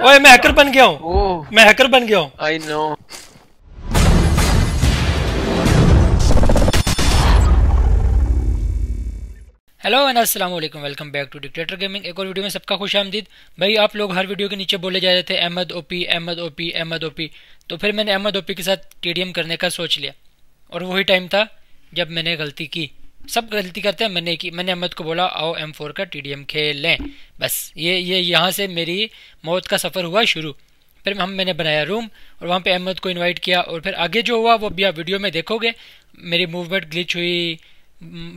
ओए मैं हैकर बन गया हूँ। ओह। मैं हैकर बन गया हूँ। आई नो हेलो एंड अस्सलाम वालेकुम welcome back to dictator gaming एक और वीडियो में सबका खुश आमदीद। भाई आप लोग हर वीडियो के नीचे बोले जा रहे थे Ahmad OP Ahmad OP Ahmad OP तो फिर मैंने अहमद ओपी के साथ टीडीएम करने का सोच लिया। और वही टाइम था जब मैंने गलती की। सब गलती करते हैं। मैंने की, मैंने अहमद को बोला, आओ एम फोर का टी डी एम खेल लें। बस, ये ये यहाँ से मेरी मौत का सफ़र हुआ शुरू। फिर हम, मैंने बनाया रूम और वहाँ पे अहमद को इनवाइट किया और फिर आगे जो हुआ, वो भी आप वीडियो में देखोगे। मेरी मूवमेंट ग्लिच हुई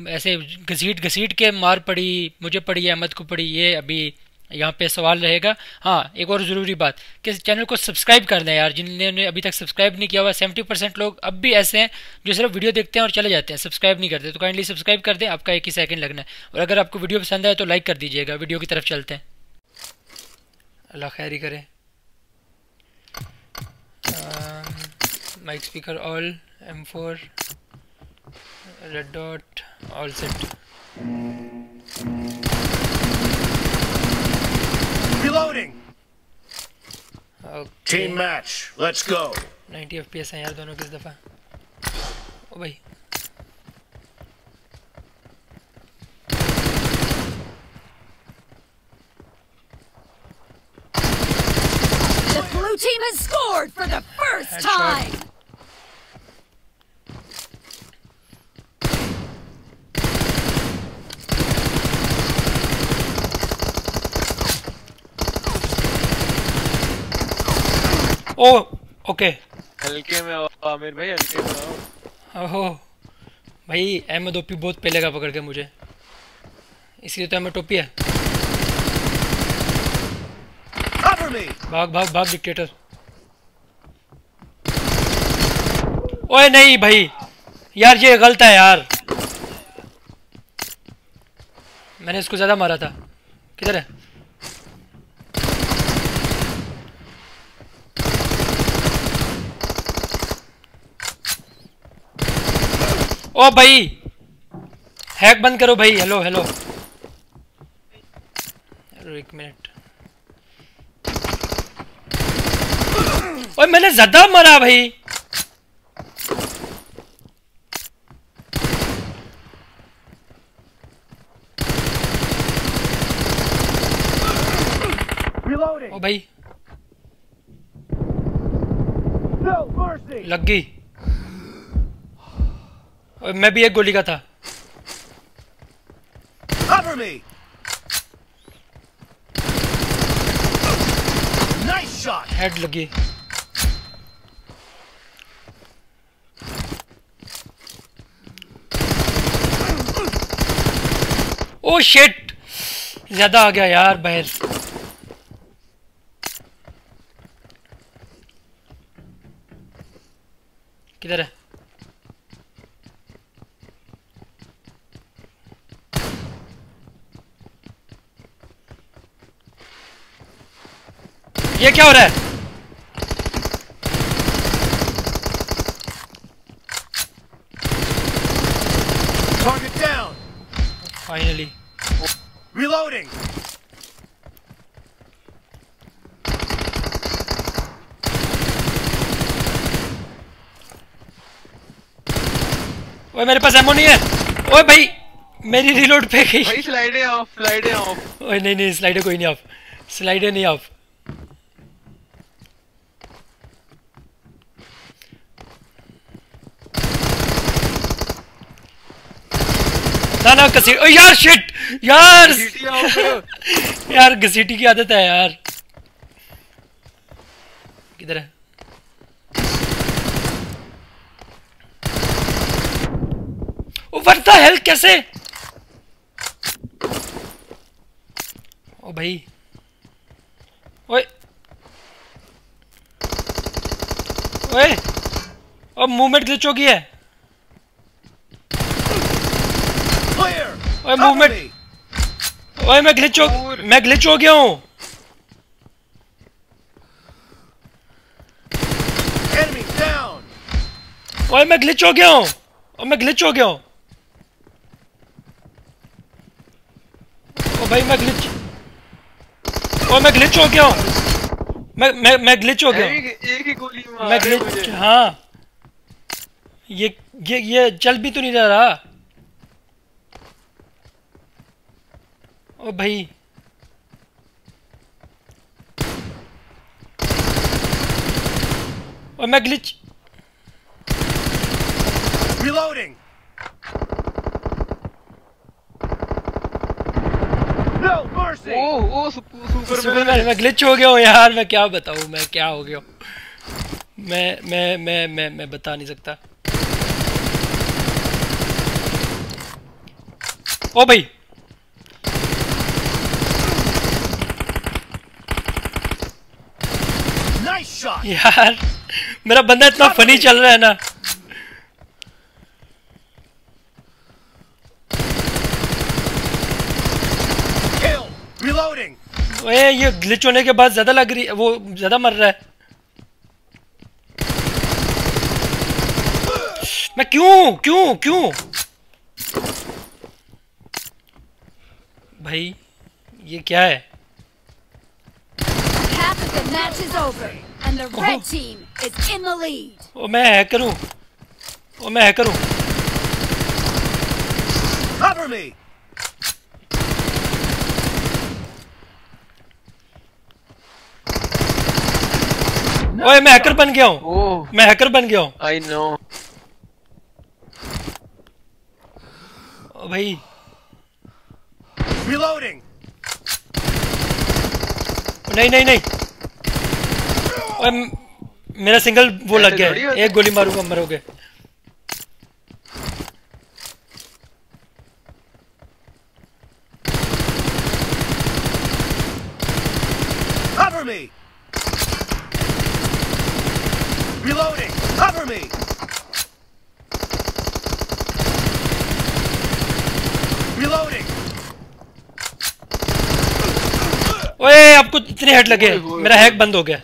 ऐसे घसीट घसीट के मार पड़ी, मुझे पड़ी अहमद को पड़ी, ये अभी यहाँ पे सवाल रहेगा। हाँ एक और ज़रूरी बात कि चैनल को सब्सक्राइब कर दें यार, जिन्होंने अभी तक सब्सक्राइब नहीं किया हुआ, सेवेंटी परसेंट लोग अब भी ऐसे हैं जो सिर्फ़ वीडियो देखते हैं और चले जाते हैं, सब्सक्राइब नहीं करते। तो काइंडली सब्सक्राइब कर दें, आपका एक ही सेकंड लगना है। और अगर आपको वीडियो पसंद आए तो लाइक कर दीजिएगा। वीडियो की तरफ़ चलते हैं। अल्लाह खैर करे। Mic speaker all M four red dot all set Reloading. Okay Team match. Let's go. 90 FPS हैं यार दोनों किस दफ़ा ओ भाई The blue team has scored for the first Headshot. time. O okay. हल्के में आमिर भाई हल्के में ओहो। भाई अहमद ओपी बहुत पहले का पकड़ के मुझे। इसलिए तो अहमद टोपी है। भाग भाग भाग डिक्टेटर ओए नहीं भाई। यार ये गलत है यार। मैंने इसको ज़्यादा मारा था। किधर है? ओ भाई हैक बंद करो भाई। हेलो हेलो एक मिनट ओए मैंने ज़्यादा मरा भाई। ओ भाई लग गई। मैं भी एक गोली का था। Cover me. Nice shot. Head लगी। ओ शिट ज़्यादा आ गया यार बहर। किधर है? ये क्या हो रहा है? Target down. Finally Reloading. ओए मेरे पास एमो नहीं है। ओए भाई मेरी रिलोड पे गई। भाई स्लाइडें ऑफ़ स्लाइडें ऑफ़ ओए नहीं नहीं स्लाइडर कोई नहीं ऑफ़ स्लाइडर नहीं ऑफ़ ना ना कसी ओ यार शिट यार! यार घसीटी की आदत है यार। किधर है? ओ व्हाट द हेल कैसे? ओ भाई। ओए। ओए। ओ मूवमेंट ग्लिच हो गई है। ओए मूवमेंट ओए मैं ग्लिच हो मैं ग्लिच हो गया हूँ। Enemy down. ओए मैं ग्लिच हो गया हूँ। और मैं ग्लिच हो गया हूँ। ओ भाई मैं ग्लिच ओ मैं ग्लिच हो गया हूँ। मैं मैं मैं ग्लिच हो गया हूँ। एक एक ही गोली मार मैं ग्लिच हाँ। ये ये ये चल भी तो नहीं रहा। ओ भाई। और मैं ग्लिच Reloading. No mercy. ओ ओ सुपर सुपरमैन मैं ग्लिच हो गया हूँ यार मैं क्या बताऊँ मैं क्या हो गया मैं मैं मैं मैं मैं बता नहीं सकता। ओ भाई Nice shot. यार मेरा बंदा इतना फनी चल रहा है ना। Kill. ओए ये ग्लिच होने के बाद ज़्यादा लग रही है वो ज़्यादा मर रहा है। मैं क्यों क्यों क्यों? भाई ये क्या है? Half of the match is over, and the red team is in the lead. ओ मैं हैकर ओ मैं हैकर हूँ Cover me. ओए मैं हैकर बन गया हूँ। ओह मैं हैकर बन गया हूँ। आई नो ओ भाई। Reloading. नहीं नहीं नहीं। मेरा सिंगल वो लग गया है। एक गोली मारूँगा मरोगे Cover me. Reloading. Cover me. Reloading. ओए आपको इतने हेड लगे मेरा। हैक बंद हो गया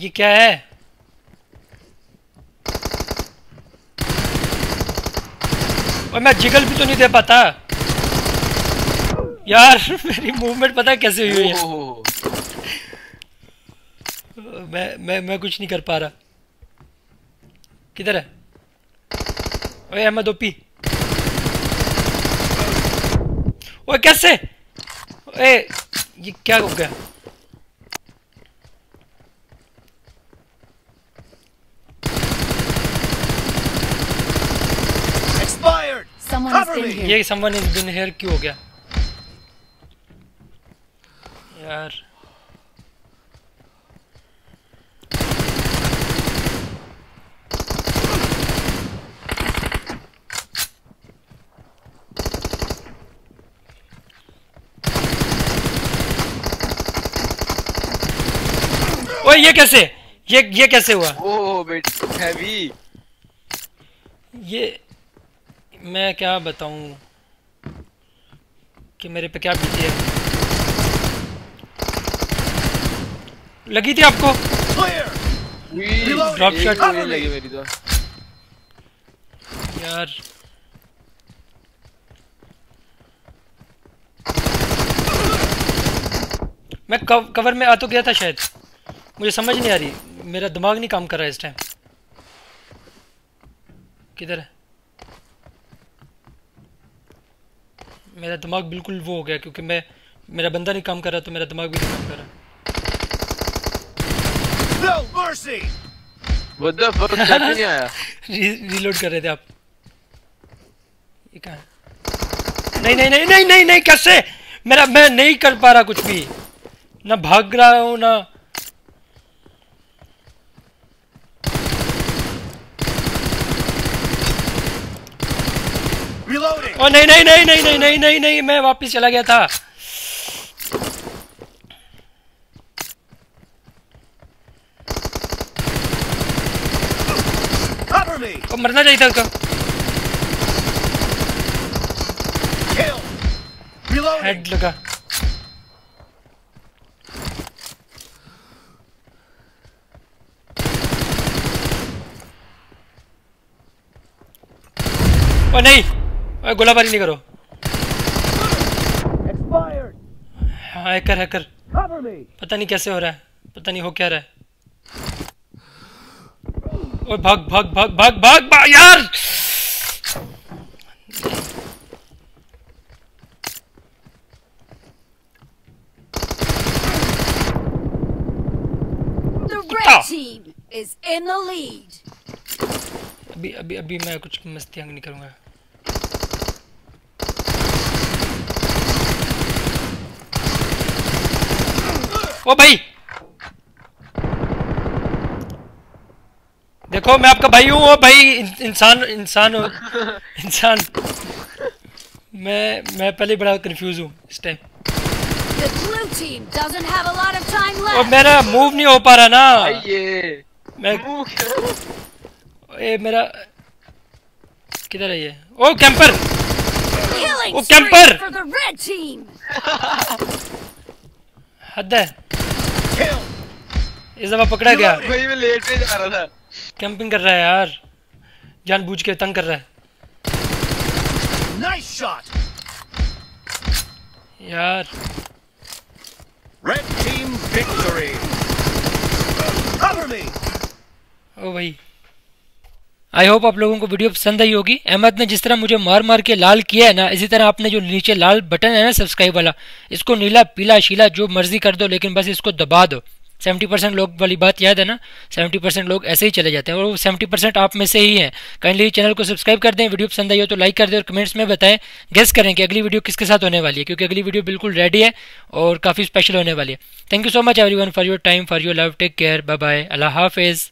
ये क्या है? और मैं जिगल भी तो नहीं दे पाता। यार मेरी मूवमेंट पता है कैसे हुई है? मैं मैं मैं कुछ नहीं कर पा रहा। किधर है? ओए अहमद ओपी। ओए कैसे? ओए ये क्या हो गया Expired. Someone has Cover been me. here. ये समवन इज़ बिन हियर क्यों हो गया यार ओए ये कैसे ये ये कैसे हुआ ओ बेट हैवी ये मैं क्या बताऊँ कि मेरे पे क्या बीती है? लगी थी आपको? Shot. गोली लगी मेरी तो यार। मैं कव, कवर में आ तो गया था शायद। मुझे समझ नहीं आ रही। मेरा दिमाग नहीं काम कर रहा है इस टाइम किधर है? मेरा दिमाग बिल्कुल वो हो गया क्योंकि मैं मेरा बंदा नहीं काम कर रहा तो मेरा दिमाग भी नहीं काम कर रहा। No mercy. What the fuck shot नहीं आया? री, रीलोड कर रहे थे आप। ये कहाँ है? नहीं नहीं नहीं नहीं नहीं नहीं कैसे? मेरा मैं नहीं कर पा रहा कुछ भी। ना भाग रहा हूँ ना Reloading. ओ नहीं नहीं नहीं नहीं नहीं नहीं नहीं नहीं नहीं मैं वापस चला गया था। ओ मरना चाहिए था उसका हेड लगा। ओ नहीं। ओ गोलाबारी नहीं करो. हाँ हैकर हैकर पता नहीं कैसे हो रहा है पता नहीं हो क्या रहा है ओए भाग भाग भाग भाग भाग भाग यार The Kuta. red team is in the lead. अभी अभी अभी मैं कुछ मस्तियाँ नहीं करूँगा ओ भाई। देखो मैं आपका भाई हूँ ओ भाई इंसान इंसान हो इंसान। मैं मैं पहले बड़ा कंफ्यूज हूँ इस टाइम और मेरा मूव नहीं हो पा रहा ना। ये मैं ए मेरा किधर है ये? ओ कैंपर red team. हद है. इस दफ़ा पकड़ा गया। भाई मैं लेट में जा रहा था। कैंपिंग कर रहा है यार। जानबूझ के तंग कर रहा है। Nice shot. यार। Red team victory. Cover me. ओ भाई। आई होप आप लोगों को वीडियो पसंद आई होगी। अहमद ने जिस तरह मुझे मार मार के लाल किया है ना इसी तरह आपने जो नीचे लाल बटन है ना सब्सक्राइब वाला इसको नीला पीला शीला जो मर्ज़ी कर दो लेकिन बस इसको दबा दो। 70 परसेंट लोग वाली बात याद है ना? 70 परसेंट लोग ऐसे ही चले जाते हैं और वो 70 परसेंट आप में से ही हैं। काइंडली चैनल को सब्सक्राइब कर दें, वीडियो पसंद आई हो तो लाइक कर दें और कमेंट्स में बताएँ गेस करें कि अगली वीडियो किसके साथ होने वाली है, क्योंकि अगली वीडियो बिल्कुल रेडी है और काफ़ी स्पेशल होने वाली है। Thank you so much every for your time for your love take care bye bye Allah हाफिज़.